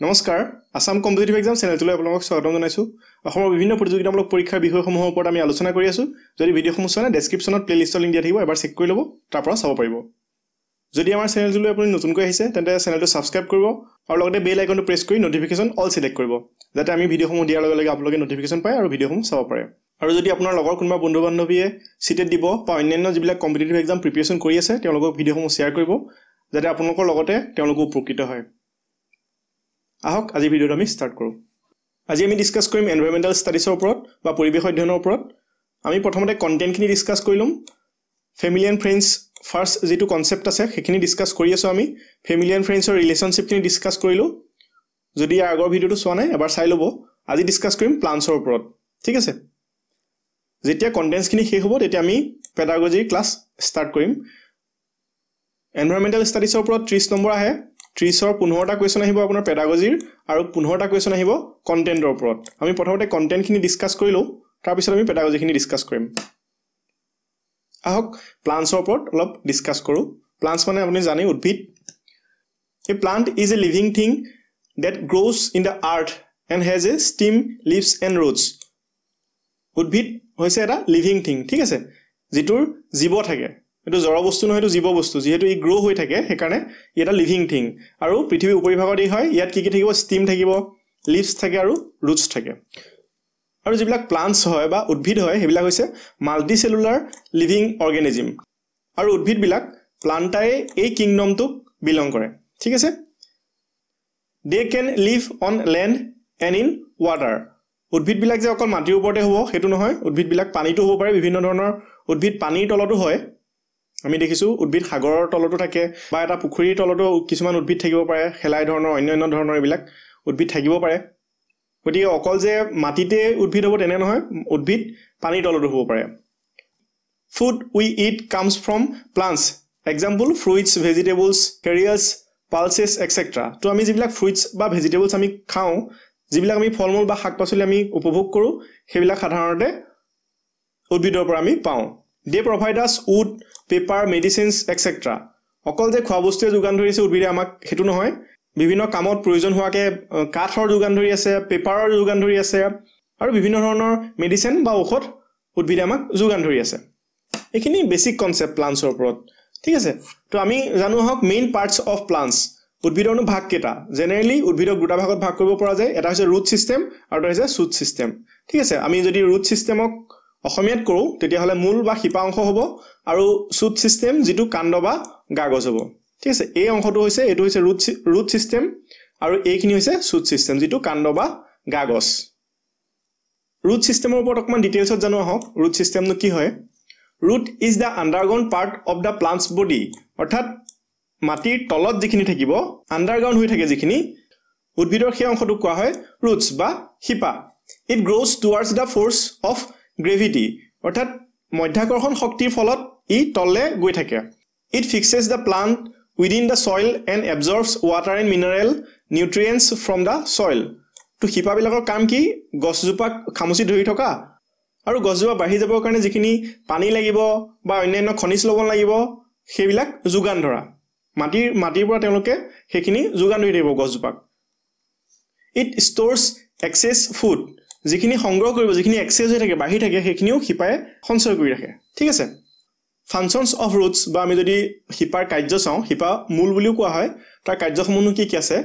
নমস্কাৰ Assam competitive exam চেনেলটোলৈ আপোনালোকক স্বাগতম জনাইছোঁ। অসমৰ বিভিন্ন প্ৰতিযোগিতামূলক পৰীক্ষাৰ বিষয়সমূহৰ ওপৰত আমি আলোচনা কৰি আছোঁ। যদি ভিডিঅ'সমূহ চোৱা নাই ডেছক্ৰিপশ্যনত প্লে লিষ্টৰ লিংক দিয়া থাকিব এবাৰ চেক কৰি ল'ব তাৰ পৰা চাব পাৰিব। যদি আমাৰ চেনেলটোলৈ আপুনি নতুনকৈ আহিছে তেন্তে চেনেলটো ছাবস্ক্ৰাইব কৰিব আৰু লগতে বেল আইকনটো প্ৰেছ কৰি নটিফিকেশ্যন অল ছিলেক্ট কৰিব যাতে আমি ভিডিঅ'সমূহ দিয়াৰ লগে লগে আপোনালোকে নটিফিকেশ্যন পায় আৰু ভিডিঅ'সমূহ চাব পাৰে। আৰু যদি আপোনাৰ লগৰ কোনোবা বন্ধু বান্ধৱীয়ে চিটেট দিব বা অন্যান্য যিবিলাক কম্পিটিটিভ এক্সাম প্ৰিপেৰেশ্যন কৰি আছে তেওঁলোকক ভিডিঅ'সমূহ শ্বেয়াৰ কৰিব যাতে আপোনালোকৰ লগতে তেওঁলোকো উপকৃত হয়। আহক আজি ভিডিঅ'টো আমি ষ্টাৰ্ট কৰোঁ। আজি আমি ডিছকাছ কৰিম এনভাইৰমেণ্টেল ষ্টাডিছৰ ওপৰত বা পৰিৱেশ অধ্যয়নৰ ওপৰত। আমি প্ৰথমতে কণ্টেণ্টখিনি ডিছকাছ কৰি ল'ম। ফেমিলি এণ্ড ফ্ৰেণ্ডছ ফাৰ্ষ্ট যিটো কনচেপ্ট আছে সেইখিনি ডিছকাছ কৰি আছোঁ আমি। ফেমিলি এণ্ড ফ্ৰেণ্ডছৰ ৰিলেশ্যনশ্বিপখিনি ডিছকাছ কৰিলোঁ। যদি ইয়াৰ আগৰ ভিডিঅ'টো চোৱা নাই এবাৰ চাই ল'ব। আজি ডিছকাছ কৰিম প্লাণ্টছৰ ওপৰত। ঠিক আছে? যেতিয়া কণ্টেণ্টছখিনি শেষ হ'ব তেতিয়া আমি পেডাগজিৰ ক্লাছ ষ্টাৰ্ট কৰিম। এনভাইৰমেণ্টেল ষ্টাডিছৰ ওপৰত ত্ৰিছ নম্বৰ আহে। ত্ৰিছৰ পোন্ধৰটা কুৱেশ্যন আহিব আপোনাৰ পেডাগজিৰ আৰু পোন্ধৰটা কুৱেশ্যন আহিব কণ্টেণ্টৰ ওপৰত। আমি প্ৰথমতে কণ্টেণ্টখিনি ডিছকাছ কৰি লওঁ তাৰপিছত আমি পেডাগজিখিনি ডিছকাছ কৰিম। আহক প্লাণ্টছৰ ওপৰত অলপ ডিছকাছ কৰোঁ। প্লাণ্টছ মানে আপুনি জানেই উদ্ভিদ। A plant is a living thing that grows in the earth and has a stem leaves and roots উদ্ভিদ হৈছে এটা লিভিং থিং ঠিক আছে? যিটোৰ জীৱ থাকে। এইটো জড় বস্তু নহয় এইটো জীৱ বস্তু। যিহেতু ই গ্ৰ' হৈ থাকে সেইকাৰণে ই এটা লিভিং থিং আৰু পৃথিৱীৰ উপৰিভাগত ই হয় ইয়াত কি কি থাকিব? ষ্টিম থাকিব লিভছ থাকে আৰু ৰুটছ থাকে। আৰু যিবিলাক প্লাণ্টছ হয় বা উদ্ভিদ হয় সেইবিলাক হৈছে মাল্টি চেলুলাৰ লিভিং অৰ্গেনিজিম আৰু উদ্ভিদবিলাক প্লাণ্টাই এই কিংডমটোক বিলং কৰে। ঠিক আছে? They can live on land and in water উদ্ভিদবিলাক যে অকল মাটিৰ ওপৰতে হ'ব সেইটো নহয়। উদ্ভিদবিলাক পানীতো হ'ব পাৰে বিভিন্ন ধৰণৰ উদ্ভিদ পানীৰ তলতো হয়। আমি দেখিছোঁ উদ্ভিদ সাগৰৰ তলতো থাকে বা এটা পুখুৰীৰ তলতো কিছুমান উদ্ভিদ থাকিব পাৰে শেলাই ধৰণৰ অন্যান্য ধৰণৰ এইবিলাক উদ্ভিদ থাকিব পাৰে। গতিকে অকল যে মাটিতে উদ্ভিদ হ'ব তেনে নহয় উদ্ভিদ পানীৰ তলতো হ'ব পাৰে। Food we eat comes from plants example fruits vegetables carrots pulses extra তো আমি যিবিলাক ফ্ৰুইটছ বা ভেজিটেবলছ আমি খাওঁ যিবিলাক আমি ফল মূল বা শাক পাচলি আমি উপভোগ কৰোঁ সেইবিলাক সাধাৰণতে উদ্ভিদৰ পৰা আমি পাওঁ। They provide us wood paper medicines extra অকল যে খোৱা বস্তুৱে যোগান ধৰিছে উদ্ভিদে আমাক সেইটো নহয়। বিভিন্ন কামত প্ৰয়োজন হোৱাকৈ কাঠৰ যোগান ধৰি আছে পেপাৰৰ যোগান ধৰি আছে আৰু বিভিন্ন ধৰণৰ মেডিচিন বা ঔষধ উদ্ভিদে আমাক যোগান ধৰি আছে। এইখিনি বেছিক কনচেপ্ট প্লাণ্টছৰ ওপৰত। ঠিক আছে? তো আমি জানো আহক মেইন পাৰ্টছ অফ প্লাণ্টছ উদ্ভিদৰনো ভাগ কেইটা? জেনেৰেলি উদ্ভিদক দুটা ভাগত ভাগ কৰিব পৰা যায়। এটা হৈছে ৰুট ছিষ্টেম আৰু এটা হৈছে শ্বুট ছিষ্টেম ঠিক আছে? আমি যদি ৰুট ছিষ্টেমক অসমীয়াত কৰোঁ তেতিয়াহ'লে মূল বা শিপা অংশ হ'ব আৰু শ্বুট ছিষ্টেম যিটো কাণ্ড বা গাগজ হ'ব। ঠিক আছে এই অংশটো হৈছে এইটো হৈছে ৰুট ৰুট ছিষ্টেম আৰু এইখিনি হৈছে শ্বুট ছিষ্টেম যিটো কাণ্ড বা গাগজ ৰুট ছিষ্টেমৰ ওপৰত অকণমান ডিটেইলছত জানো আহক ৰুট ছিষ্টেমনো কি হয়? Root is the underground part of the plants body অৰ্থাৎ মাটিৰ তলত যিখিনি থাকিব আণ্ডাৰগ্ৰাউণ্ড হৈ থাকে যিখিনি উদ্ভিদৰ সেই অংশটোক কোৱা হয় ৰুটছ বা শিপা। It grows towards the force of gravity অৰ্থাৎ মধ্যাকৰ্ষণ শক্তিৰ ফলত ই তললৈ গৈ থাকে। It fixes the plant within the soil and absorbs water and mineral nutrients from the soil তো শিপাবিলাকৰ কাম কি? গছজোপাক খামুচি ধৰি থকা। আৰু গছজোপা বাঢ়ি যাবৰ কাৰণে যিখিনি পানী লাগিব বা অন্যান্য খনিজ লৱণ লাগিব সেইবিলাক যোগান ধৰা। মাটিৰ মাটিৰ পৰা তেওঁলোকে সেইখিনি যোগান ধৰি থাকিব গছজোপাক। ইট ষ্ট'ৰ্ছ এক্সেছ ফুড যিখিনি সংগ্ৰহ কৰিব যিখিনি এক্সেছ হৈ থাকে বাঢ়ি থাকে সেইখিনিও শিপাই সঞ্চয় কৰি ৰাখে। ঠিক আছে? ফাংচনছ অফ ৰুটছ বা আমি যদি শিপাৰ কাৰ্য চাওঁ শিপা মূল বুলিও কোৱা হয় তাৰ কাৰ্যসমূহনো কি কি আছে?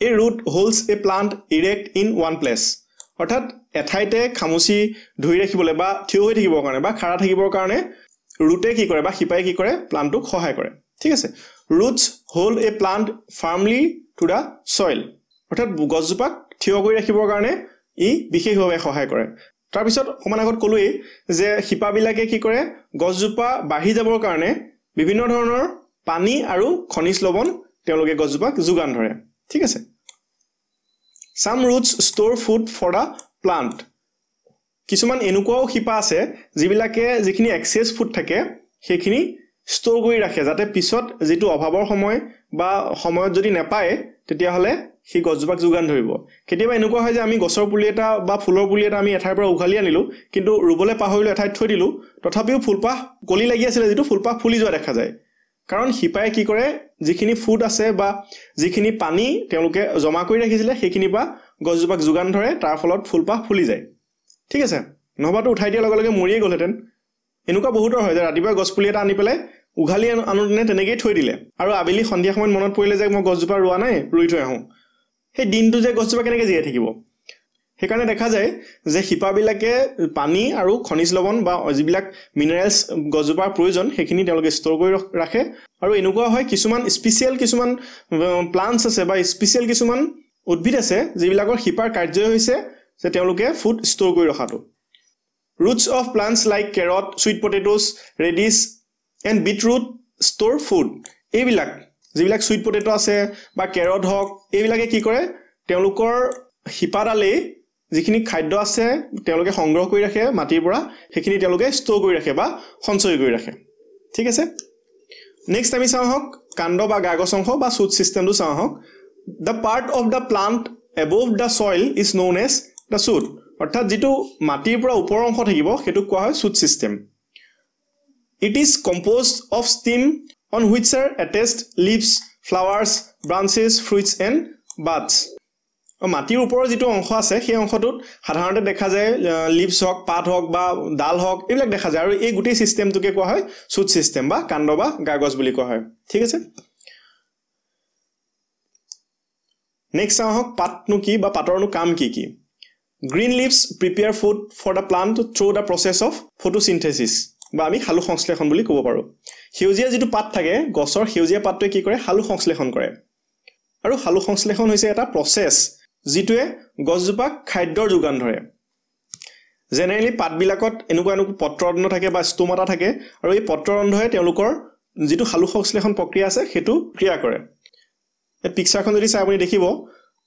A root holds a plant erect in one place অৰ্থাৎ এঠাইতে খামুচি ধৰি ৰাখিবলৈ বা থিয় হৈ থাকিবৰ কাৰণে বা খাৰা থাকিবৰ কাৰণে ৰুটে কি কৰে বা শিপাই কি কৰে? প্লাণ্টটোক সহায় কৰে। ঠিক আছে? Roots hold a plant firmly to the soil অৰ্থাৎ গছজোপাক থিয় কৰি ৰাখিবৰ কাৰণে ই বিশেষভাৱে সহায় কৰে। তাৰপিছত অকণমান আগত ক'লোৱেই যে শিপাবিলাকে কি কৰে গছজোপা বাঢ়ি যাবৰ কাৰণে বিভিন্ন ধৰণৰ পানী আৰু খনিজ লৱণ তেওঁলোকে গছজোপাক যোগান ধৰে। ঠিক আছে? Some roots store food for the plant কিছুমান এনেকুৱাও শিপা আছে যিবিলাকে যিখিনি এক্সেছ ফুড থাকে সেইখিনি ষ্ট'ৰ কৰি ৰাখে যাতে পিছত যিটো অভাৱৰ সময় বা সময়ত যদি নাপায় তেতিয়াহ'লে সি গছজোপাক যোগান ধৰিব। কেতিয়াবা এনেকুৱা হয় যে আমি গছৰ পুলি এটা বা ফুলৰ পুলি এটা আমি এঠাইৰ পৰা উঘালি আনিলোঁ কিন্তু ৰুবলৈ পাহৰিলোঁ এঠাইত থৈ দিলোঁ তথাপিও ফুলপাহ কলি লাগি আছিলে যিটো ফুলপাহ ফুলি যোৱা দেখা যায়। কাৰণ শিপাই কি কৰে যিখিনি ফুড আছে বা যিখিনি পানী তেওঁলোকে জমা কৰি ৰাখিছিলে সেইখিনিৰ পৰা গছজোপাক যোগান ধৰে তাৰ ফলত ফুলপাহ ফুলি যায়। ঠিক আছে নহবাতো উঠাই দিয়াৰ লগে লগে মৰিয়ে গ'লহেঁতেন। এনেকুৱা বহুতৰ হয় যে ৰাতিপুৱা গছপুলি এটা আনি পেলাই উঘালি আনোতেনে তেনেকেই থৈ দিলে। আৰু আবেলি সন্ধিয়া সময়ত মনত পৰিলে যে মই গছজোপা ৰোৱা নাই ৰুই থৈ আহোঁ। সেই দিনটো যে গছজোপা কেনেকৈ জীয়াই থাকিব? সেইকাৰণে দেখা যায় যে শিপাবিলাকে পানী আৰু খনিজ লৱণ বা যিবিলাক মিনাৰেলছ গছজোপাৰ প্ৰয়োজন সেইখিনি তেওঁলোকে ষ্ট'ৰ কৰি ৰাখে আৰু এনেকুৱা হয় কিছুমান স্পেচিয়েল কিছুমান প্লাণ্টছ আছে বা স্পেচিয়েল কিছুমান উদ্ভিদ আছে যিবিলাকৰ শিপাৰ কাৰ্যই হৈছে যে তেওঁলোকে ফুড ষ্ট'ৰ কৰি ৰখাটো। Roots of plants like carrot sweet potatoes radish and beetroot store food এইবিলাক যিবিলাক চুইট পটেটো আছে বা কেৰট হওক এইবিলাকে কি কৰে? তেওঁলোকৰ শিপাডালেই যিখিনি খাদ্য আছে তেওঁলোকে সংগ্ৰহ কৰি ৰাখে মাটিৰ পৰা সেইখিনি তেওঁলোকে ষ্ট'ৰ কৰি ৰাখে বা সঞ্চয় কৰি ৰাখে। ঠিক আছে? নেক্সট আমি চাওঁ আহক কাণ্ড বা গাগজ অংশ বা চুট ছিষ্টেমটো চাওঁ আহক। The part of the plant above the soil is known as the shoot অৰ্থাৎ যিটো মাটিৰ পৰা ওপৰৰ অংশ থাকিব সেইটোক কোৱা হয় shoot system it is compose of stem on which are attached leaves flowers branches fruits and buds মাটিৰ ওপৰৰ যিটো অংশ আছে সেই অংশটোত সাধাৰণতে দেখা যায় লিভছ হওক পাত হওক বা ডাল হওক এইবিলাক দেখা যায়। আৰু এই গোটেই ছিষ্টেমটোকে কোৱা হয় চুট ছিষ্টেম বা কাণ্ড বা গাগজ বুলি কোৱা হয়। ঠিক আছে? নেক্সট চাওঁ আহক পাতনো কি বা পাতৰনো কাম কি কি? Green leaves prepare food for the plant through the process of photosynthesis বা আমি সালু সংশ্লেষণ বুলি ক'ব পাৰোঁ। সেউজীয়া যিটো পাত থাকে গছৰ সেউজীয়া পাতটোৱে কি কৰে? সালু সংশ্লেষণ কৰে। আৰু সালু সংশ্লেষণ হৈছে এটা প্ৰচেছ যিটোৱে গছজোপাক খাদ্যৰ যোগান ধৰে। জেনেৰেলি পাতবিলাকত এনেকুৱা এনেকুৱা পত্ৰৰন্ধ থাকে বা স্তোমাতা থাকে আৰু এই পত্ৰৰন্ধই তেওঁলোকৰ যিটো সালু সংশ্লেষণ প্ৰক্ৰিয়া আছে সেইটো ক্ৰিয়া কৰে। এই পিকচাৰখন যদি চাই আপুনি দেখিব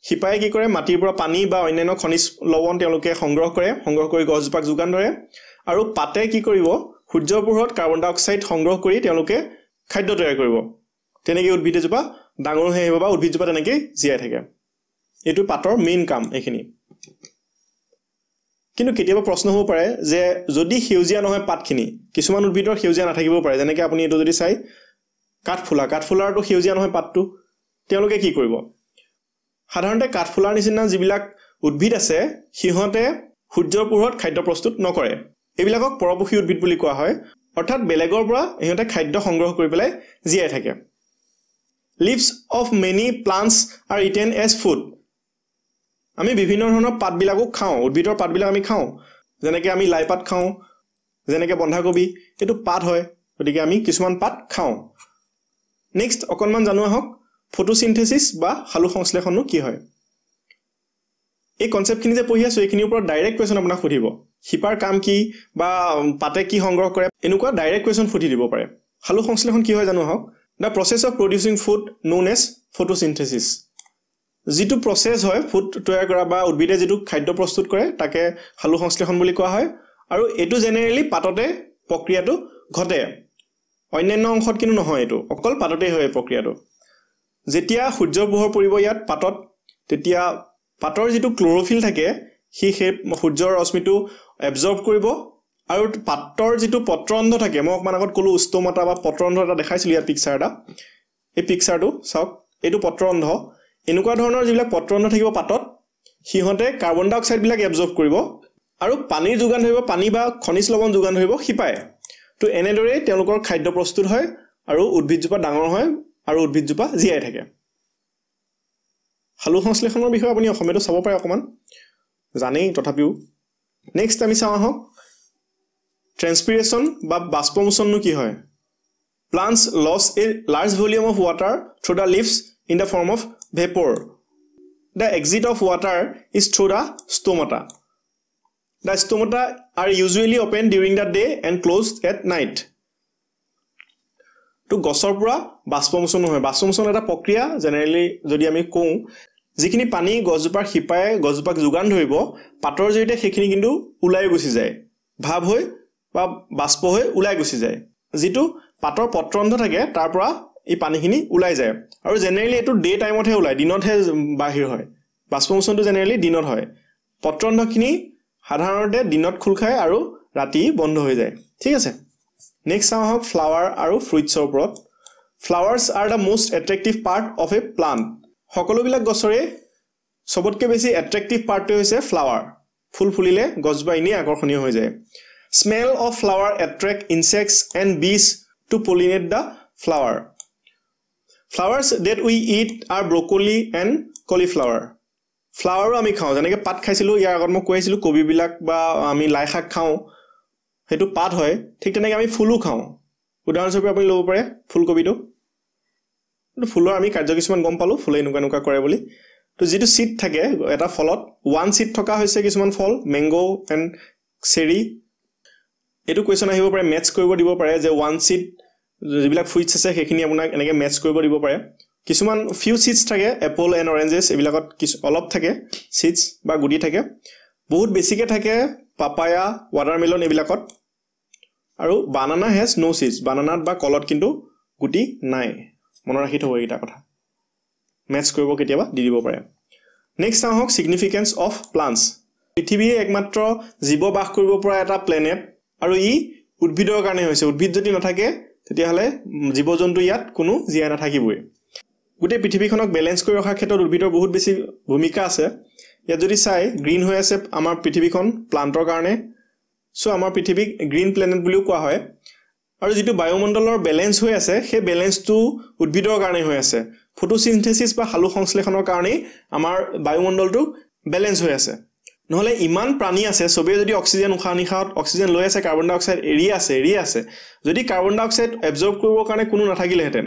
শিপাই কি কৰে? মাটিৰ পৰা পানী বা অন্যান্য খনিজ লৱণ তেওঁলোকে সংগ্ৰহ কৰে সংগ্ৰহ কৰি গছজোপাক যোগান ধৰে। আৰু পাতে কি কৰিব? সূৰ্যৰ পোহৰত কাৰ্বন ডাই অক্সাইড সংগ্ৰহ কৰি তেওঁলোকে খাদ্য তৈয়াৰ কৰিব। তেনেকৈ উদ্ভিদ এজোপা ডাঙৰ হৈ আহিব বা উদ্ভিদজোপা তেনেকেই জীয়াই থাকে। এইটো পাতৰ মেইন কাম এইখিনি। কিন্তু কেতিয়াবা প্ৰশ্ন হ'ব পাৰে যে যদি সেউজীয়া নহয় পাতখিনি কিছুমান উদ্ভিদৰ সেউজীয়া নাথাকিব পাৰে। যেনেকৈ আপুনি এইটো যদি চাই কাঠফুলা কাঠফুলাৰটো সেউজীয়া নহয় পাতটো তেওঁলোকে কি কৰিব? সাধাৰণতে কাঠফুলাৰ নিচিনা যিবিলাক উদ্ভিদ আছে সিহঁতে সূৰ্যৰ পোহৰত খাদ্য প্ৰস্তুত নকৰে। এইবিলাকক পৰপক্ষী উদ্ভিদ বুলি কোৱা হয়। অৰ্থাৎ বেলেগৰ পৰা সিহঁতে খাদ্য সংগ্ৰহ কৰি পেলাই জীয়াই থাকে। Leaves of many plants are eaten as food আমি বিভিন্ন ধৰণৰ পাতবিলাকো খাওঁ উদ্ভিদৰ পাতবিলাক আমি খাওঁ। যেনেকৈ আমি লাই পাত খাওঁ যেনেকৈ বন্ধাকবি এইটো পাত হয় গতিকে আমি কিছুমান পাত খাওঁ। নেক্সট অকণমান জানো আহক ফটোচিনথেচিছ বা সালু সংশ্লেষণো কি হয়? এই কনচেপ্টখিনি যে পঢ়ি আছোঁ এইখিনিৰ ওপৰত ডাইৰেক্ট কুৱেশ্যন আপোনাক সুধিব। শিপাৰ কাম কি বা পাতে কি সংগ্ৰহ কৰে এনেকুৱা ডাইৰেক্ট কুৱেশ্যন সুধি দিব পাৰে। সালু সংশ্লেষণ কি হয় জানো আহক? The process of producing food known as photosynthesis যিটো প্ৰচেছ হয় ফুড তৈয়াৰ কৰা বা উদ্ভিদে যিটো খাদ্য প্ৰস্তুত কৰে তাকে সালু সংশ্লেষণ বুলি কোৱা হয়। আৰু এইটো জেনেৰেলি পাততে প্ৰক্ৰিয়াটো ঘটে। অন্যান্য অংশত কিন্তু নহয় এইটো। অকল পাততেই হয় এই প্ৰক্ৰিয়াটো। যেতিয়া সূৰ্যৰ পোহৰ পৰিব ইয়াত পাতত তেতিয়া পাতৰ যিটো ক্ল'ৰফিল থাকে সি সেই সূৰ্যৰ ৰশ্মিটো এবজৰ্ভ কৰিব আৰু পাতৰ যিটো পত্ৰন্ধ থাকে মই অকণমান আগত ক'লোঁ উষ্টোমতা বা পত্ৰন্ধ এটা দেখাইছিলোঁ ইয়াত পিকচাৰ এটা। এই পিকচাৰটো চাওক এইটো পত্ৰন্ধ। এনেকুৱা ধৰণৰ যিবিলাক পত্ৰন্ধ থাকিব পাতত সিহঁতে কাৰ্বন ডাই অক্সাইডবিলাক এবজৰ্ভ কৰিব আৰু পানীৰ যোগান ধৰিব পানী বা খনিজ লৱণ যোগান ধৰিব শিপাই তো এনেদৰেই তেওঁলোকৰ খাদ্য প্ৰস্তুত হয় আৰু উদ্ভিদজোপা ডাঙৰ হয় আৰু উদ্ভিদজোপা জীয়াই থাকে। সালু সংশ্লেষণৰ বিষয়ে আপুনি অসমীয়াটো চাব পাৰে অকণমান। জানেই তথাপিও। নেক্সট আমি চাওঁ আহক। ট্ৰেন্সপিৰেশ্যন বা বাষ্পমোচননো কি হয়? Plants lose a large volume of water through the leaves in the form of vapour the exit of water is through the stomata the stomata are usually open during the day and close at night তো গছৰ পৰা বাষ্পমোচন নহয় বাষ্পমোচন এটা প্ৰক্ৰিয়া generally যদি আমি কওঁ যিখিনি পানী গছজোপাৰ শিপাই গছজোপাক যোগান ধৰিব পাতৰ জৰিয়তে সেইখিনি কিন্তু ওলাই গুচি যায়। ভাৱ হৈ বা বাষ্প হৈ ওলাই গুচি যায়। যিটো পাতৰ পত্ৰন্ধ থাকে তাৰ পৰা এই পানীখিনি ওলাই যায়। আৰু জেনেৰেলি এইটো ডে টাইমতহে ওলায় দিনতহে বাহিৰ হয়। বাষ্পমোচনটো জেনেৰেলি দিনত হয়। পত্ৰন্ধখিনি সাধাৰণতে দিনত খোল খায় আৰু ৰাতি বন্ধ হৈ যায়। ঠিক আছে? নেক্সট চাওঁ আহক ফ্লাৱাৰ আৰু ফ্ৰুইটছৰ ওপৰত। Flowers are the most attractive part of a plant সকলোবিলাক গছৰে চবতকৈ বেছি এট্ৰেক্টিভ পাৰ্টটোৱে হৈছে ফ্লাৱাৰ ফুল ফুলিলে গছজোপা এনেই আকৰ্ষণীয় হৈ যায়। Smell of flower attract insects and bees to pollinate the flower flowers that we eat are broccoli and cauliflower ফ্লাৱাৰো আমি খাওঁ। যেনেকৈ পাত খাইছিলোঁ ইয়াৰ আগত মই কৈ আহিছিলোঁ কবিবিলাক বা আমি লাই শাক খাওঁ সেইটো পাত হয়। ঠিক তেনেকৈ আমি ফুলো খাওঁ। উদাহৰণস্বৰূপে আপুনি ল'ব পাৰে ফুলকবিটো। কিন্তু ফুলৰ আমি কাৰ্য কিছুমান গম পালোঁ ফুলে এনেকুৱা এনেকুৱা কৰে বুলি। তো যিটো চিট থাকে এটা ফলত ওৱান চিট থকা হৈছে কিছুমান ফল মেংগ' এণ্ড চেৰি এইটো কুৱেশ্যন আহিব পাৰে মেটছ কৰিব দিব পাৰে যে ওৱান চিট যিবিলাক ফ্ৰুইটছ আছে সেইখিনি আপোনাক এনেকৈ মেটছ কৰিব দিব পাৰে। কিছুমান ফিউ চিটছ থাকে এপল এণ্ড অৰেঞ্জেছ এইবিলাকত কিছু অলপ থাকে চিটছ বা গুটি থাকে। বহুত বেছিকৈ থাকে পাপায়া ৱাটাৰমেলন এইবিলাকত। আৰু বানানা হেজ ন' চিটছ বানানাত বা কলত কিন্তু গুটি নাই। মনত ৰাখি থ'ব এইকেইটা কথা। মেটছ কৰিব কেতিয়াবা দি দিব পাৰে। নেক্সট আহক ছিগনিফিকেঞ্চ অফ প্লাণ্টছ পৃথিৱীয়ে একমাত্ৰ জীৱ বাস কৰিব পৰা এটা প্লেনেট আৰু ই উদ্ভিদৰ কাৰণে হৈছে। উদ্ভিদ যদি নাথাকে তেতিয়াহ'লে জীৱ জন্তু ইয়াত কোনো জীয়াই নাথাকিবই। গোটেই পৃথিৱীখনক বেলেঞ্চ কৰি ৰখাৰ ক্ষেত্ৰত উদ্ভিদৰ বহুত বেছি ভূমিকা আছে। ইয়াত যদি চাই গ্ৰীণ হৈ আছে আমাৰ পৃথিৱীখন প্লাণ্টৰ কাৰণে। চ' আমাৰ পৃথিৱীক গ্ৰীণ প্লেনেট বুলিও কোৱা হয়। আৰু যিটো বায়ুমণ্ডলৰ বেলেঞ্চ হৈ আছে সেই বেলেঞ্চটো উদ্ভিদৰ কাৰণে হৈ আছে। ফটোচিনথেচিছ বা সালু সংশ্লেষণৰ কাৰণেই আমাৰ বায়ুমণ্ডলটো বেলেঞ্চ হৈ আছে। নহ'লে ইমান প্ৰাণী আছে চবেই যদি অক্সিজেন উশাহ নিশাহত অক্সিজেন লৈ আছে কাৰ্বন ডাই অক্সাইড এৰি আছে এৰি আছে যদি কাৰ্বন ডাই অক্সাইড এবজৰ্ব কৰিবৰ কাৰণে কোনো নাথাকিলেহেঁতেন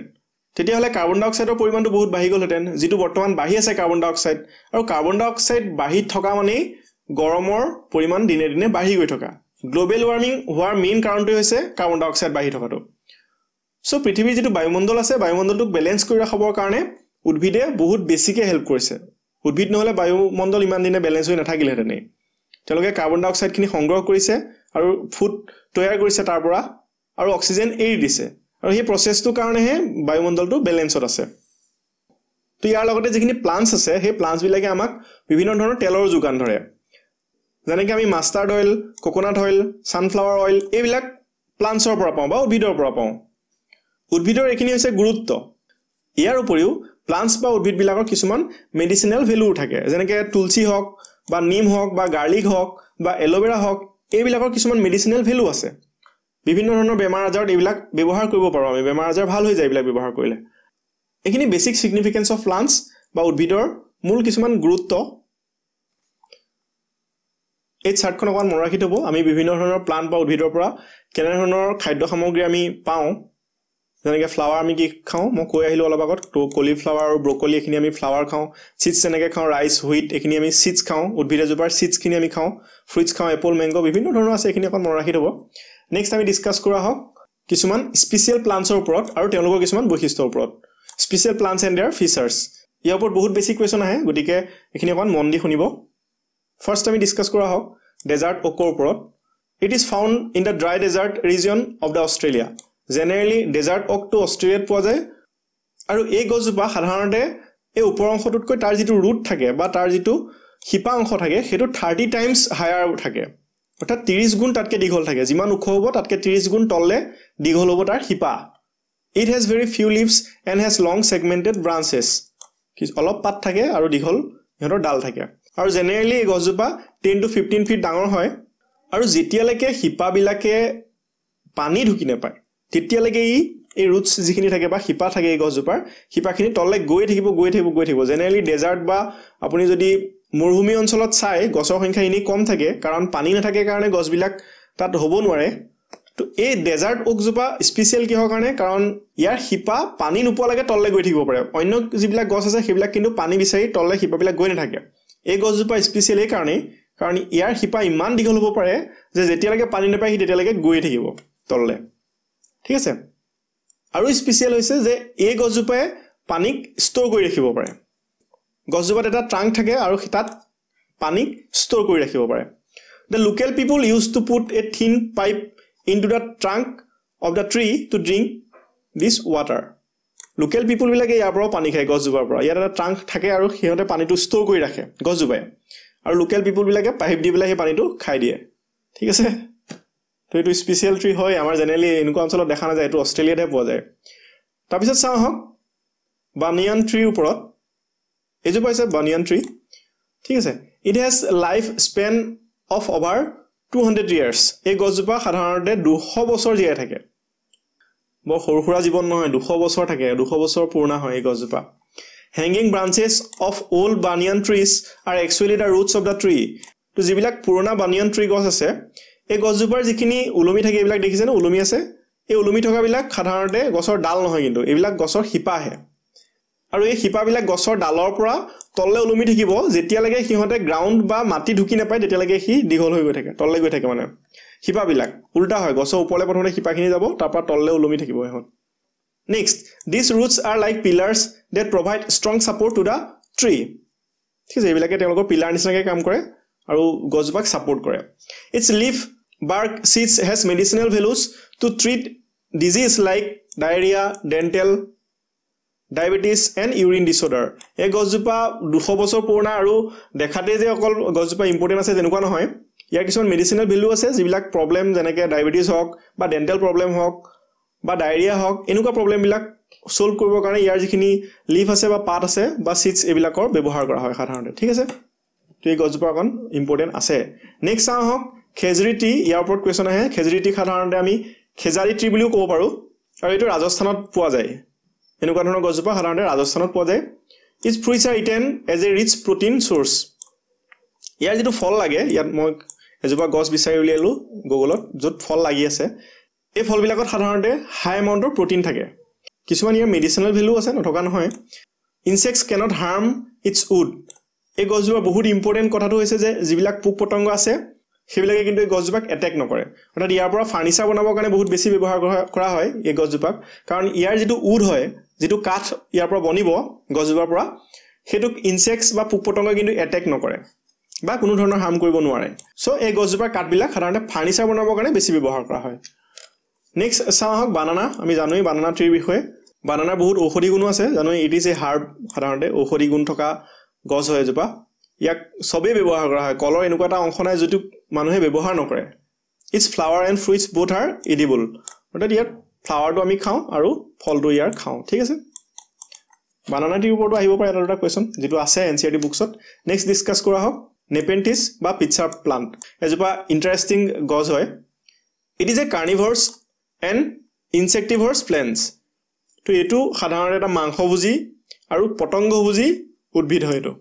তেতিয়াহ'লে কাৰ্বন ডাই অক্সাইডৰ পৰিমাণটো বহুত বাঢ়ি গ'লহেঁতেন যিটো বৰ্তমান বাঢ়ি আছে কাৰ্বন ডাই অক্সাইড আৰু কাৰ্বন ডাই অক্সাইড বাঢ়ি থকা মানেই গৰমৰ পৰিমাণ দিনে দিনে বাঢ়ি গৈ থকা। গ্ল'বেল ৱাৰ্মিং হোৱাৰ মেইন কাৰণটোৱে হৈছে কাৰ্বন ডাই অক্সাইড বাঢ়ি থকাটো। চ' পৃথিৱীৰ যিটো বায়ুমণ্ডল আছে বায়ুমণ্ডলটোক বেলেঞ্চ কৰি ৰাখিবৰ কাৰণে উদ্ভিদে বহুত বেছিকৈ হেল্প কৰিছে। উদ্ভিদ নহ'লে বায়ুমণ্ডল ইমান দিনে বেলেঞ্চ হৈ নাথাকিলেহেঁতেনেই তেওঁলোকে কাৰ্বন ডাই অক্সাইডখিনি সংগ্ৰহ কৰিছে আৰু ফুড তৈয়াৰ কৰিছে তাৰ পৰা আৰু অক্সিজেন এৰি দিছে। আৰু সেই প্ৰচেছটোৰ কাৰণেহে বায়ুমণ্ডলটো বেলেঞ্চত আছে। তো ইয়াৰ লগতে যিখিনি প্লাণ্টছ আছে সেই প্লাণ্টছবিলাকে আমাক বিভিন্ন ধৰণৰ তেলৰ যোগান ধৰে। যেনেকৈ আমি mustard oil coconut oil sunflower oil এইবিলাক প্লাণ্টছৰ পৰা পাওঁ বা উদ্ভিদৰ পৰা পাওঁ। উদ্ভিদৰ এইখিনি হৈছে গুৰুত্ব। ইয়াৰ উপৰিও প্লাণ্টছ বা উদ্ভিদবিলাকৰ কিছুমান মেডিচিনেল ভেলুও থাকে। যেনেকৈ তুলসী হওক বা নিম হওক বা গাৰ্লিক হওক বা এল'ভেৰা হওক এইবিলাকৰ কিছুমান মেডিচিনেল ভেলু আছে। বিভিন্ন ধৰণৰ বেমাৰ আজাৰত এইবিলাক ব্যৱহাৰ কৰিব পাৰোঁ আমি। বেমাৰ আজাৰ ভাল হৈ যায় এইবিলাক ব্যৱহাৰ কৰিলে। এইখিনি বেছিক ছিগনিফিকেঞ্চ অফ প্লাণ্টছ বা উদ্ভিদৰ মূল কিছুমান গুৰুত্ব। এই চাৰ্টখন অকণমান মনত ৰাখি থ'ব আমি বিভিন্ন ধৰণৰ প্লাণ্ট বা উদ্ভিদৰ পৰা কেনেধৰণৰ খাদ্য সামগ্ৰী আমি পাওঁ যেনেকৈ ফ্লাৱাৰ আমি কি খাওঁ মই কৈ আহিলোঁ অলপ আগত তো কলিফ্লাৱাৰ আৰু ব্ৰকলি এইখিনি আমি ফ্লাৱাৰ খাওঁ চিটছ যেনেকৈ খাওঁ ৰাইচ হুইট এইখিনি আমি চিটছ খাওঁ উদ্ভিদ এজোপাৰ চিটছখিনি আমি খাওঁ ফ্ৰুইটছ খাওঁ এপল মেংগ বিভিন্ন ধৰণৰ আছে এইখিনি অকণ মনত ৰাখি থ'ব নেক্সট আমি ডিছকাছ কৰা হওক কিছুমান স্পেচিয়েল প্লাণ্টছৰ ওপৰত আৰু তেওঁলোকৰ কিছুমান বৈশিষ্ট্যৰ ওপৰত। Special plants and their features ইয়াৰ ওপৰত বহুত বেছি কুৱেশ্যন আহে গতিকে এইখিনি অকণ মন দি শুনিব। ফাৰ্ষ্ট আমি ডিছকাছ কৰা হওক ডেজাৰ্ট অ'কৰ ওপৰত। It is found in the dry desert region of the Australia generally desert অকটো অষ্ট্ৰেলিয়াত পোৱা যায়। আৰু এই গছজোপা সাধাৰণতে এই ওপৰ অংশটোতকৈ তাৰ যিটো ৰুট থাকে বা তাৰ যিটো শিপা অংশ থাকে সেইটো থাৰ্টি টাইমছ হায়াৰ থাকে। অৰ্থাৎ ত্ৰিছ গুণ তাতকৈ দীঘল থাকে। যিমান ওখ হ'ব তাতকৈ ত্ৰিছ গুণ তললৈ দীঘল হ'ব তাৰ শিপা। It has very few leaves and has long segmented branches অলপ পাত থাকে আৰু দীঘল সিহঁতৰ ডাল থাকে। আৰু জেনেৰেলি এই গছজোপা টেন টু ফিফটিন ফিট ডাঙৰ হয় আৰু যেতিয়ালৈকে শিপাবিলাকে পানী ঢুকি নাপায় তেতিয়ালৈকে ই এই ৰুটছ যিখিনি থাকে বা শিপা থাকে এই গছজোপাৰ শিপাখিনি তললৈ গৈ থাকিব গৈ থাকিব গৈ থাকিব। জেনেৰেলি ডেজাৰ্ট বা আপুনি যদি মৰুভূমি অঞ্চলত চাই গছৰ সংখ্যা এনেই কম থাকে কাৰণ পানী নাথাকে কাৰণে গছবিলাক তাত হ'ব নোৱাৰে। তো এই ডেজাৰ্ট ওকজোপা স্পেচিয়েল কিহৰ কাৰণে? কাৰণ ইয়াৰ শিপা পানী নোপোৱালৈকে তললৈ গৈ থাকিব পাৰে। অন্য যিবিলাক গছ আছে সেইবিলাক কিন্তু পানী বিচাৰি তললৈ শিপাবিলাক গৈ নাথাকে। এই গছজোপা স্পেচিয়েল এই কাৰণেই কাৰণ ইয়াৰ শিপা ইমান দীঘল হ'ব পাৰে যে যেতিয়ালৈকে পানী নাপায় সি তেতিয়ালৈকে গৈয়ে থাকিব তললৈ। ঠিক আছে? আৰু স্পেচিয়েল হৈছে যে এই গছজোপাই পানীক ষ্ট'ৰ কৰি ৰাখিব পাৰে। গছজোপাত এটা ট্ৰাংক থাকে আৰু তাত পানীক ষ্ট'ৰ কৰি ৰাখিব পাৰে। The local people use to put a thin pipe into the trunk of the tree to drink this water local পিপুলবিলাকে ইয়াৰ পৰাও পানী খায় গছজোপাৰ পৰা। ইয়াত এটা ট্ৰাংক থাকে আৰু সিহঁতে পানীটো ষ্ট'ৰ কৰি ৰাখে গছজোপাই আৰু লোকেল পিপুলবিলাকে পাইপ দি পেলাই সেই পানীটো খাই দিয়ে। ঠিক আছে? তো এইটো স্পেচিয়েল ট্ৰী হয়। আমাৰ জেনেৰেলি এনেকুৱা অঞ্চলত দেখা নাযায়। এইটো অষ্ট্ৰেলিয়াতহে পোৱা যায়। তাৰপিছত চাওঁ আহক। বানিয়ান ট্ৰিৰ ওপৰত। এইজোপা হৈছে বানিয়ান ট্ৰি ঠিক আছে? It has life span of over two hundred years এই গছজোপা সাধাৰণতে দুশ বছৰ জীয়াই থাকে। বৰ সৰু সুৰা জীৱন নহয় দুশ বছৰ থাকে দুশ বছৰ পুৰণা হয় এই গছজোপা। Hanging branches of old banyan trees are actually the roots of the tree তো যিবিলাক পুৰণা বানিয়ান ট্ৰি গছ আছে এই গছজোপাৰ যিখিনি ওলমি থাকে এইবিলাক দেখিছেনে? ওলমি আছে? এই ওলমি থকাবিলাক সাধাৰণতে গছৰ ডাল নহয় কিন্তু এইবিলাক গছৰ শিপা আহে। আৰু এই শিপাবিলাক গছৰ ডালৰ পৰা তললৈ ওলমি থাকিব যেতিয়ালৈকে সিহঁতে গ্ৰাউণ্ড বা মাটি ঢুকি নাপায় তেতিয়ালৈকে সি দীঘল হৈ গৈ থাকে তললৈ গৈ থাকে মানে। শিপাবিলাক উল্টা হয় গছৰ ওপৰলৈ প্ৰথমতে শিপাখিনি যাব তাৰপৰা তললৈ ওলমি থাকিব সিহঁত next this roots are like pillars that provide strong support to the tree ঠিক আছে এইবিলাকে তেওঁলোকৰ পিলাৰ নিচিনাকৈ কাম কৰে আৰু গছজোপাক ছাপৰ্ট কৰে। Its leave bark seeds has medicinal values to treat disease like diarrhoea dental diabetes and urine disorder এই গছজোপা দুশ বছৰ পুৰণা আৰু দেখাতেই যে অকল গছজোপা ইম্পৰ্টেণ্ট আছে তেনেকুৱা নহয়। ইয়াৰ কিছুমান মেডিচিনেল ভেলু আছে যিবিলাক প্ৰব্লেম যেনেকৈ ডায়েবেটিছ হওক বা ডেণ্টেল প্ৰব্লেম হওক বা ডায়েৰিয়া হওক এনেকুৱা প্ৰব্লেমবিলাক ছল্ভ কৰিবৰ কাৰণে ইয়াৰ যিখিনি লিভ আছে বা পাত আছে বা চিটছ এইবিলাকৰ ব্যৱহাৰ কৰা হয় সাধাৰণতে। ঠিক আছে? তো এই গছজোপা অকণ ইম্পৰ্টেণ্ট আছে। নেক্সট চাওঁ আহক খেজৰি টি ইয়াৰ ওপৰত কুৱেশ্যন আহে। খেজৰি টি সাধাৰণতে আমি খেজাৰী ট্ৰি বুলিও ক'ব পাৰোঁ। আৰু এইটো ৰাজস্থানত পোৱা যায়। এনেকুৱা ধৰণৰ গছজোপা সাধাৰণতে ৰাজস্থানত পোৱা যায়। Its fruits are eaten as a rich protein source ইয়াৰ যিটো ফল লাগে ইয়াত মই এজোপা গছ বিচাৰি উলিয়ালোঁ গুগলত য'ত ফল লাগি আছে। এই ফলবিলাকত সাধাৰণতে হাই এমাউণ্টৰ প্ৰটিন থাকে। কিছুমান ইয়াৰ মেডিচিনেল ভেলু আছে নথকা নহয়। Insects cannot harm its wood এই গছজোপা বহুত ইম্পৰ্টেণ্ট কথাটো হৈছে যে যিবিলাক পোক পতংগ আছে সেইবিলাকে কিন্তু এই গছজোপাক এটেক নকৰে। অৰ্থাৎ ইয়াৰ পৰা ফাৰ্ণিচাৰ বনাবৰ কাৰণে বহুত বেছি ব্যৱহাৰ কৰা হয় এই গছজোপাক। কাৰণ ইয়াৰ যিটো উড হয় যিটো কাঠ ইয়াৰ পৰা বনিব গছজোপাৰ পৰা সেইটোক ইনচেক্টছ বা পোক পতংগই কিন্তু এটেক নকৰে। বা কোনো ধৰণৰ হাৰ্ম কৰিব নোৱাৰে। চ' এই গছজোপাৰ কাঠবিলাক সাধাৰণতে ফাৰ্ণিচাৰ বনাবৰ কাৰণে বেছি ব্যৱহাৰ কৰা হয়। নেক্সট চাওঁ আহক বানানা আমি জানোৱেই বানানা ট্ৰিৰ বিষয়ে। বানানাৰ বহুত ঔষধি গুণো আছে। জানো ইট ইজ এ হাৰ্ব সাধাৰণতে ঔষধি গুণ থকা গছ হয় এজোপা। ইয়াক চবেই ব্যৱহাৰ কৰা হয়। কলৰ এনেকুৱা এটা অংশ নাই যিটো মানুহে ব্যৱহাৰ নকৰে। Its flower and fruits both are edible অৰ্থাৎ ইয়াত ফ্লাৱাৰটো আমি খাওঁ আৰু ফলটো ইয়াৰ খাওঁ। ঠিক আছে? বানানা টিৰ ওপৰতো আহিব পাৰে এটা দুটা কুৱেশ্যন যিটো আছে এন চি আৰ টি বুকছত নেক্সট ডিছকাছ কৰা হওক। নেপেণ্টিছ বা পিটছাৰ প্লাণ্ট এজোপা ইণ্টাৰেষ্টিং গছ হয়। It is a carnivores and insectivores plants তো এইটো সাধাৰণতে এটা মাংসভোজী আৰু পতংগভোজী উদ্ভিদ হয় এইটো।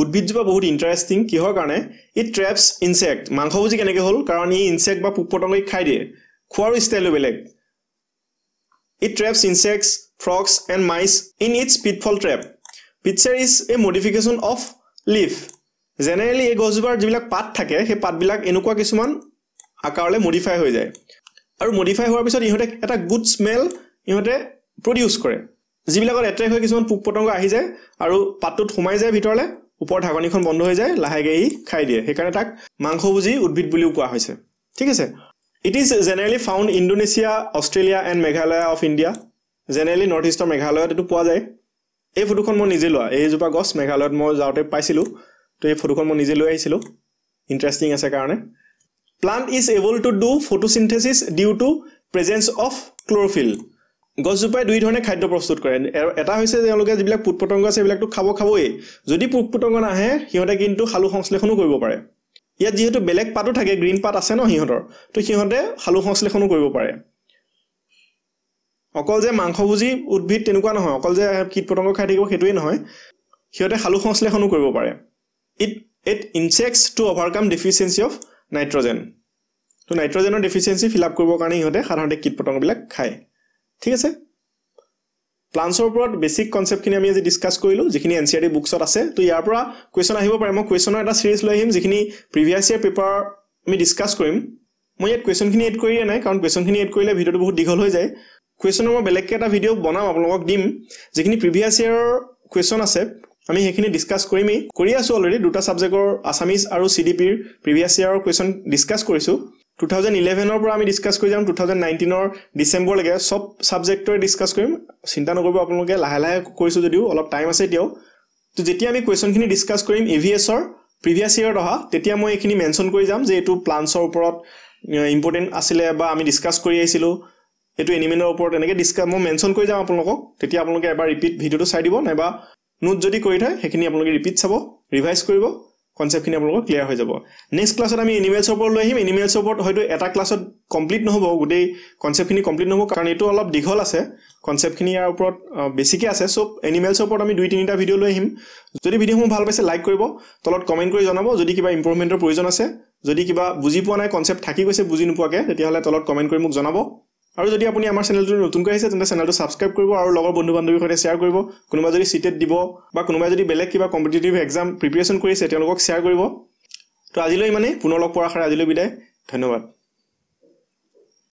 উদ্ভিদজোপা বহুত ইণ্টাৰেষ্টিং কিহৰ কাৰণে? ইট ট্ৰেপছ ইনচেক্ট মাংসভোজী কেনেকৈ হ'ল? কাৰণ ই ইনচেক্ট বা পোক পতংগই খাই দিয়ে। খোৱাৰো ষ্টাইলো বেলেগ। It traps insects frogs and mice in its pitfall trap pitcher is a modification of leaf. Generally এই গছজোপাৰ যিবিলাক পাত থাকে সেই পাতবিলাক এনেকুৱা কিছুমান আকাৰলৈ মডিফাই হৈ যায়। আৰু মডিফাই হোৱাৰ পিছত ইহঁতে এটা গুড স্মেল ইহঁতে প্ৰডিউচ কৰে। যিবিলাকত এট্ৰেক্ট হৈ কিছুমান পোক পতংগ আহি যায় আৰু পাতটোত সোমাই যায় ভিতৰলৈ ওপৰ ঢাকনিখন বন্ধ হৈ যায় লাহেকৈ ই খাই দিয়ে। সেইকাৰণে তাক মাংসভোজী উদ্ভিদ বুলিও কোৱা হৈছে। ঠিক আছে? It is generally found Indonesia Australia and Meghalaya of India generally north ইষ্টৰ মেঘালয়ত এইটো পোৱা যায়। এই ফটোখন মই নিজে লোৱা। এইজোপা গছ মেঘালয়ত মই যাওঁতে পাইছিলোঁ। তো এই ফটোখন মই নিজে লৈ আহিছিলোঁ। ইণ্টাৰেষ্টিং আছে কাৰণে। Plant is able to do photosynthesis due to presence of chlorophyll গছজোপাই দুই ধৰণে খাদ্য প্ৰস্তুত কৰে। এটা হৈছে তেওঁলোকে যিবিলাক পোক পতংগ আছে সেইবিলাকতো খাব খাবই। যদি পোক পতংগ নাহে সিহঁতে কিন্তু সালু সংশ্লেষণো কৰিব পাৰে। ইয়াত যিহেতু বেলেগ পাতো থাকে গ্ৰীণ পাত আছে ন সিহঁতৰ। তো সিহঁতে সালু সংশ্লেষণো কৰিব পাৰে। অকল যে মাংসভোজী উদ্ভিদ তেনেকুৱা নহয় অকল যে কীট পতংগ খাই থাকিব সেইটোৱেই নহয় সিহঁতে সালু সংশ্লেষণো কৰিব পাৰে। It eat insects to overcome deficiency of nitrogen তো নাইট্ৰজেনৰ ডেফিচিয়েঞ্চি ফিল আপ কৰিবৰ কাৰণে সিহঁতে সাধাৰণতে কীট পতংগবিলাক খায়। ঠিক আছে? প্লান্টছৰ ওপৰত বেছিক কনচেপ্টখিনি আমি আজি ডিছকাছ কৰিলোঁ যিখিনি এন চি আৰ টি বুকছত আছে। তো ইয়াৰ পৰা কুৱেশ্যন আহিব পাৰে মই কুৱেশ্যনৰ এটা ছিৰিজ লৈ আহিম যিখিনি প্ৰিভিয়াছ ইয়েৰ পেপাৰ আমি ডিছকাছ কৰিম। মই ইয়াত কুৱেশ্যনখিনি এড কৰি দিয়া নাই কাৰণ কুৱেশ্যনখিনি এড কৰিলে ভিডিঅ'টো বহুত দীঘল হৈ যায়। কুৱেশ্যনৰ মই বেলেগকৈ এটা ভিডিঅ' বনাম আপোনালোকক দিম। যিখিনি প্ৰিভিয়াছ ইয়েৰৰ কুৱেশ্যন আছে আমি সেইখিনি ডিছকাছ কৰিমেই। কৰি আছোঁ অলৰেডি দুটা ছাবজেক্টৰ আছামিজ আৰু চি ডি পিৰ প্ৰিভিয়াছ ইয়েৰৰ কুৱেশ্যন ডিছকাছ কৰিছোঁ। টু থাউজেণ্ড ইলেভেনৰ পৰা আমি ডিছকাছ কৰি যাম টু থাউজেণ্ড নাইনটিনৰ ডিচেম্বৰলৈকে চব ছাবজেক্টৰে ডিছকাছ কৰিম। চিন্তা নকৰিব আপোনালোকে লাহে লাহে কৰিছোঁ যদিও অলপ টাইম আছে এতিয়াও তো যেতিয়া আমি কুৱেশ্যনখিনি ডিছকাছ কৰিম ই ভি এছৰ প্ৰিভিয়াছ ইয়েৰত অহা তেতিয়া মই এইখিনি মেনশ্যন কৰি যাম যে এইটো প্লান্টছৰ ওপৰত ইম্পৰ্টেণ্ট আছিলে বা আমি ডিছকাছ কৰি আহিছিলোঁ। এইটো এনিমেলৰ ওপৰত এনেকৈ ডিছকাছ মই মেনশ্যন কৰি যাম আপোনালোকক। তেতিয়া আপোনালোকে এবাৰ ৰিপিট ভিডিঅ'টো চাই দিব নাইবা নোট যদি কৰি থয় সেইখিনি আপোনালোকে ৰিপিট চাব ৰিভাইজ কৰিব কনচেপ্টখিনি আপোনালোকৰ ক্লিয়াৰ হৈ যাব। নেক্সট ক্লাছত আমি এনিমেলছৰ ওপৰত লৈ আহিম। এনিমেলছৰ ওপৰত হয়তো এটা ক্লাছত কমপ্লিট নহ'ব গোটেই কনচেপ্টখিনি কমপ্লিট নহ'ব কাৰণ এইটো অলপ দীঘল আছে। কনচেপ্টখিনি ইয়াৰ ওপৰত বেছিকৈ আছে। চ' এনিমেলছৰ ওপৰত আমি দুই তিনিটা ভিডিঅ' লৈ আহিম। যদি ভিডিঅ'সমূহ ভাল পাইছে লাইক কৰিব তলত কমেণ্ট কৰি জনাব। যদি কিবা ইম্প্ৰুভমেণ্টৰ প্ৰয়োজন আছে যদি কিবা বুজি পোৱা নাই কনচেপ্ট থাকি গৈছে বুজি নোপোৱাকৈ তেতিয়াহ'লে তলত কমেণ্ট কৰি মোক জনাব। আৰু যদি আপুনি আমাৰ চেনেলটো নতুনকৈ আহিছে তেন্তে চেনেলটো ছাবস্ক্ৰাইব কৰিব আৰু লগৰ বন্ধু বান্ধৱীৰ সৈতে শ্বেয়াৰ কৰিব। কোনোবা যদি চিটেড দিব বা কোনোবাই যদি বেলেগ কিবা কম্পিটিটিভ এক্সাম প্ৰিপেৰেশ্যন কৰিছে তেওঁলোকক শ্বেয়াৰ কৰিব। তো আজিলৈ ইমানেই। পুনৰ লগ পোৱাৰ আশাৰে আজিলৈ বিদায়। ধন্যবাদ।